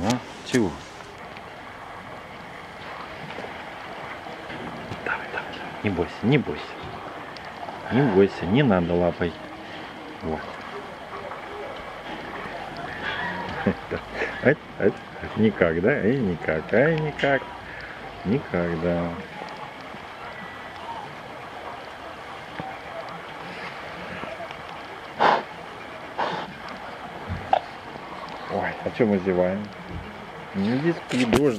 Ну, чего? Давай, давай, давай. Не бойся, не бойся. Не бойся, не надо лапой. Вот. Ать, ать, ать. Никак, да? Ай, никак, ай, никак. Никак, да. Ой, а что мы зеваем? Иди спи, дождь.